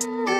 Thank you.